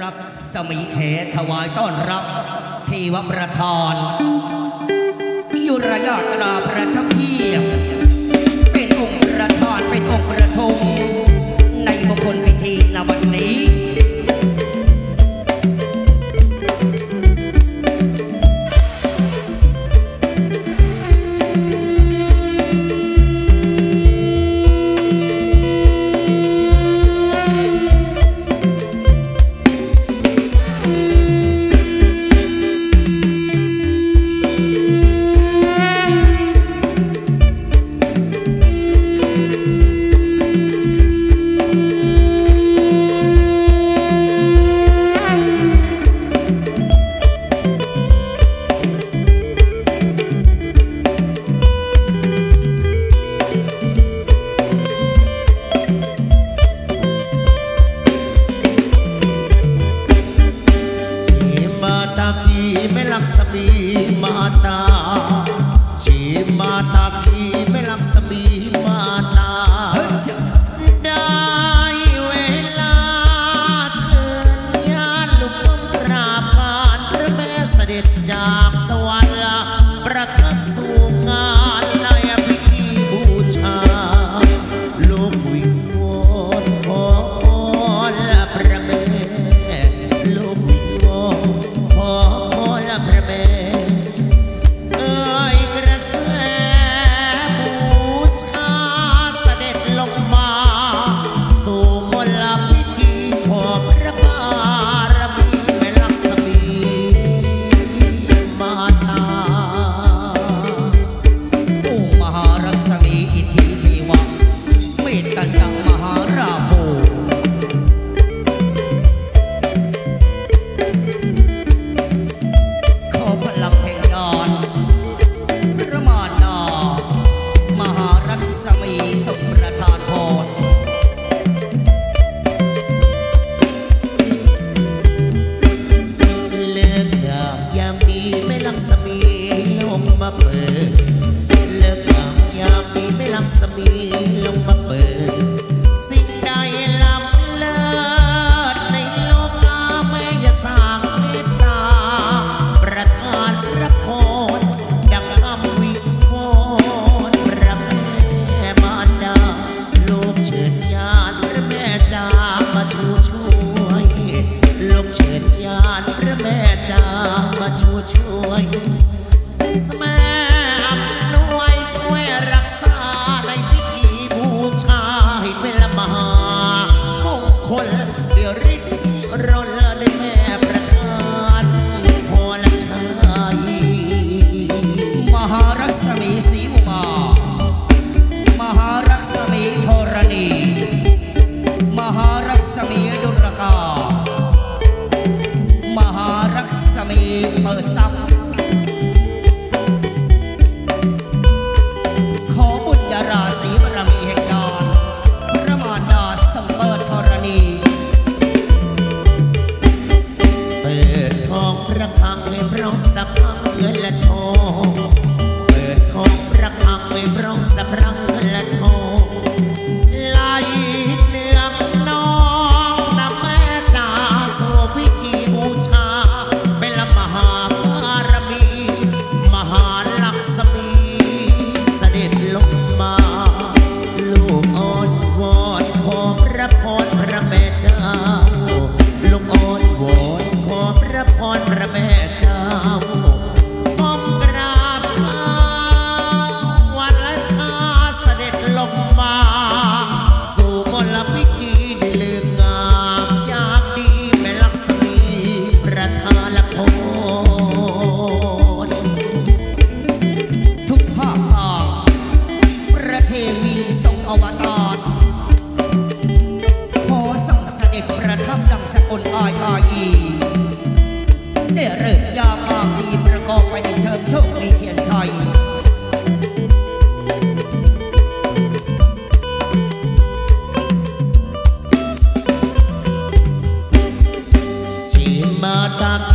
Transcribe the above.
รับสมีเขถวายต้อนรับที่วัประทานยุรยอดลาประทับเทียบเป็นองค์ประทานเป็นองค์ประทุมในมงคลพิธีนวันนี้ की मैं लक्ष्मी माता श्री माता की मैं लक्ष्मी माता ประทับสู่งานในพิธีบูชาลูกวิ mở sóng คนอายอายีได้เริ่มยาภาพดีประกอบไปในเชิงโชคดีเทียนชัยมาจาก